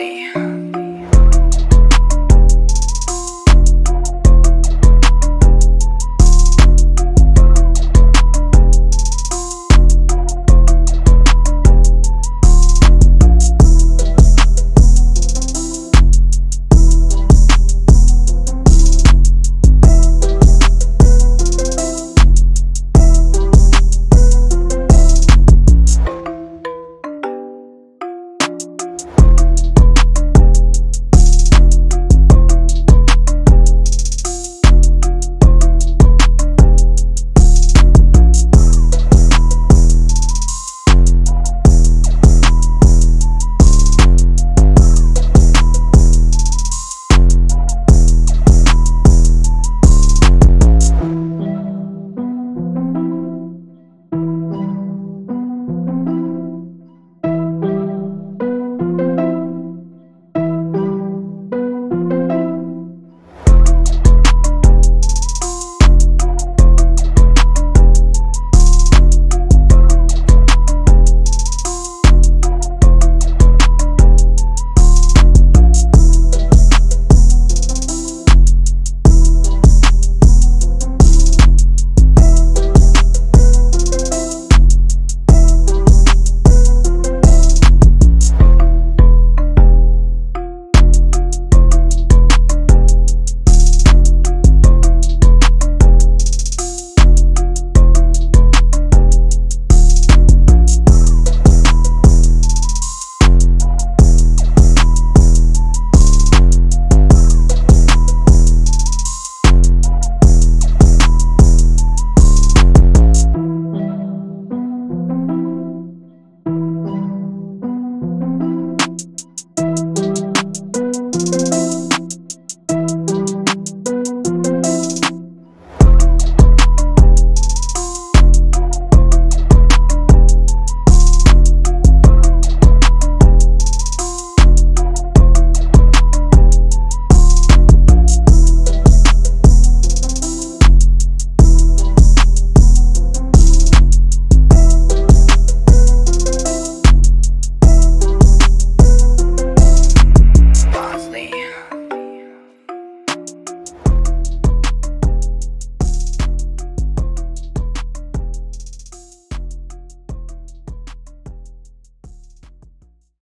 slowly.